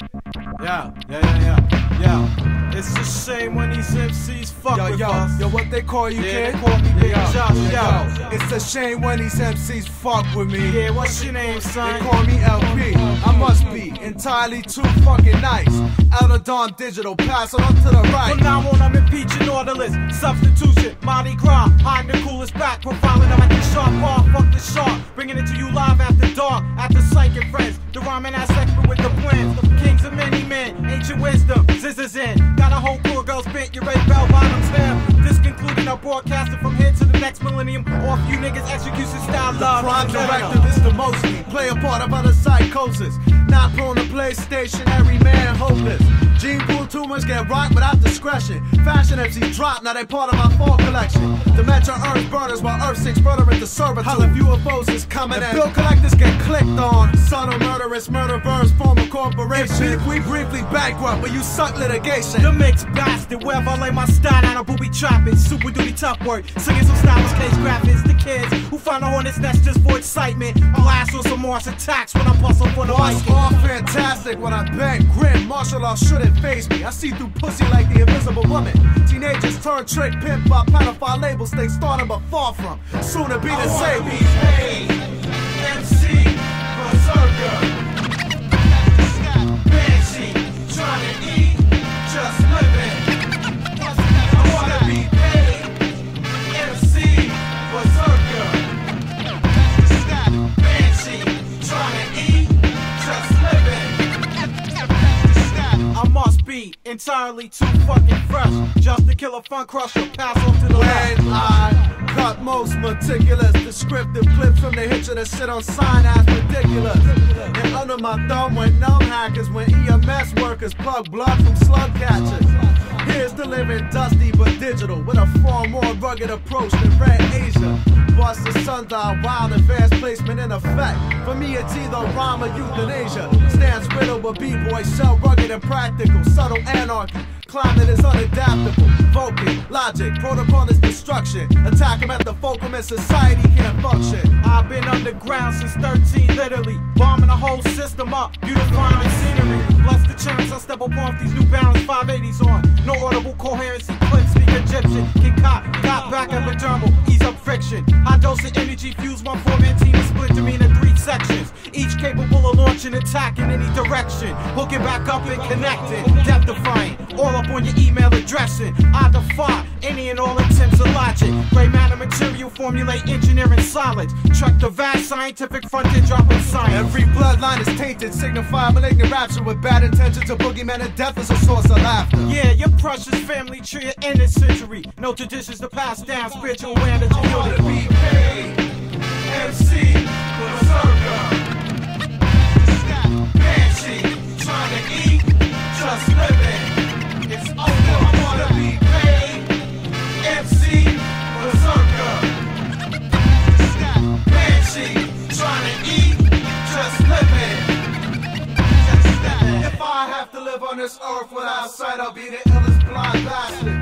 Yeah, yeah, yeah, yeah, yeah. It's a shame when these MCs fuck Yo, with yo, us. yo, what they call you, Yeah, kid? they call me Big yeah, Jus, yo, yo. It's a shame when these MCs fuck with me. Yeah, what's your name, son? They call me El-P. I must be entirely too fucking nice. Elder Dawn Digital, pass it on to the right. From now on, I'm impeaching orderless. Substitution, Mardi Gras, hiding the coolest back, profiling them at the sharp bar. Fuck the shark, bringing it to you live after dark, after psychic friends. The rhyming ass expert with the plans. Of many men, ancient wisdom, scissors in. Got a whole crew of girls bent, you ready, bell bottoms hair. This concluding our broadcasting from here to the next millennium. Off you niggas, execution style love. Prime directive is the most. Play a part of other psychosis. Not prone to play stationary man hopeless. Gene pool tumors get rocked without discretion. Fashion MCs drop, now they part of my fall collection. Dementia earth burners while Earth six sinks further into servitude. Holla UFOs is coming in. Bill collectors get clicked on. Subtle murderous murder verbs form a corporation. We briefly bankrupt, but you suck litigation. The mixed bastard, wherever I lay my style on a booby chopping. Super duty tough work, singing some stylish case graphics. The kids who find a hornet's nest just for excitement. Blast on some Mars attacks when I bust up on the mic. all fantastic when I bang grim. Martial law shouldn't face me. I see through pussy like the invisible woman. Teenagers turn trick pimp by pedophile labels they started but far from. Soon to be the same. Be entirely too fucking fresh just to kill a fun crusher. Pass on to the left. When I cut most meticulous descriptive clips from the hitcher that sit on sign as ridiculous. And under my thumb went numb hackers when EMS workers plug blood from slug catchers. Here's the living dusty but digital with a far more rugged approach than Red Asia. Bust the sundial, wild advanced placement in effect. For me, it's either rhyme or euthanasia. Stands riddled with b-boys, so rugged and practical. Subtle anarchy. Climate is unadaptable. Vulcan, logic, protocol is destruction. Attack him at the fulcrum and society can't function. I've been underground since 13, literally. Bombing the whole system up, beautifying scenery. Bless the chance I step up off these new balance 580s on. No audible coherency, clip speak Egyptian. Can cop, cop back epidermal, ease up friction. High dose of energy fuse one formatine and team split into three sections. Each capable of launching attack in any direction. Hooking back up and connecting, death defying. All up on your email addressing. I defy any and all attempts of logic. Gray matter material formulate engineering solids. Trek the vast scientific frontier dropping science. Every bloodline is tainted, signifying malignant rapture with bad intentions. A boogeyman and death is a source of laughter. Yeah, precious family tree in this century. No traditions to pass down, spiritual awareness to wanna be paid. MC Berserker. Banshee, trying eat, just living. It's. I wanna be paid. MC Berserker. Banshee, have to live on this earth without sight. I'll be the illest blind bastard.